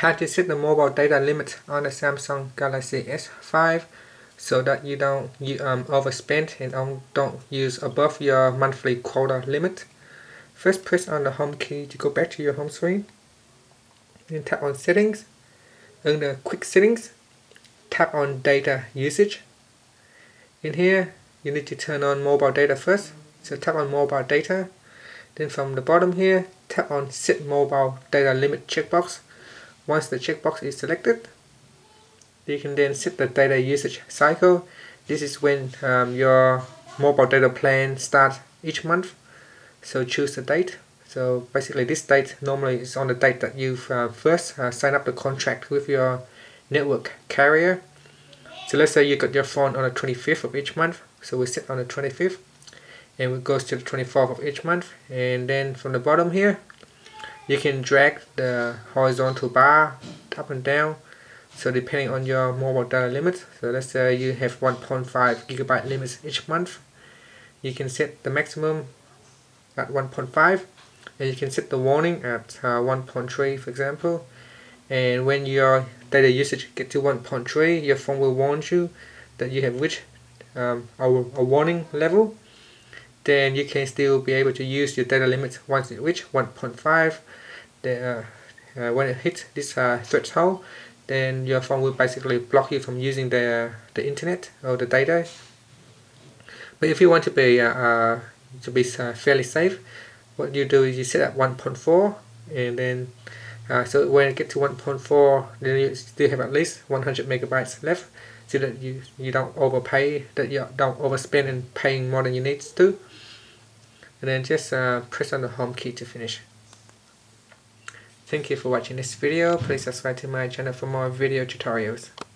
how to set the mobile data limit on the Samsung Galaxy S5 so that you don't you, um, overspend and don't use above your monthly quota limit. First press on the home key to go back to your home screen. Then tap on settings. in the quick settings, tap on data usage. In here, you need to turn on mobile data first. So tap on mobile data. Then from the bottom here, tap on set mobile data limit checkbox. Once the checkbox is selected, you can then set the data usage cycle. This is when um, your mobile data plan starts each month. So choose the date. So basically this date normally is on the date that you've uh, first uh, signed up the contract with your network carrier. So let's say you got your phone on the 25th of each month. So we set on the 25th and it goes to the 24th of each month. And then from the bottom here you can drag the horizontal bar up and down so depending on your mobile data limit so let's say you have 1.5 gigabyte limits each month you can set the maximum at 1.5 and you can set the warning at uh, 1.3 for example. And when your data usage get to 1.3 your phone will warn you that you have reached um, a, a, warning level then you can still be able to use your data limit once it reach 1.5 uh, uh, when it hits this uh, threshold then your phone will basically block you from using the, the internet or the data. But if you want to be uh, to be fairly safe what you do is you set at 1.4 and then uh, so when you get to 1.4 then you still have at least 100 megabytes left so that you you don't overpay that you don't overspend and paying more than you need to. And then just uh, press on the home key to finish. Thank you for watching this video. Please subscribe to my channel for more video tutorials